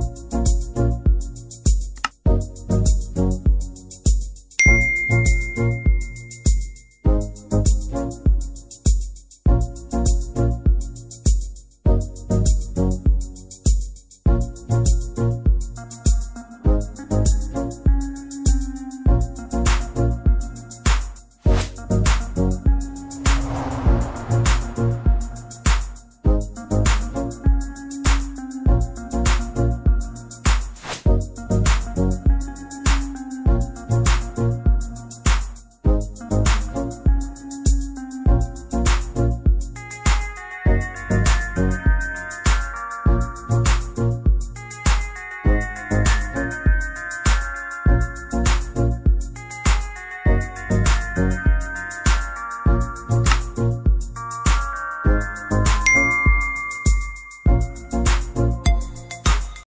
you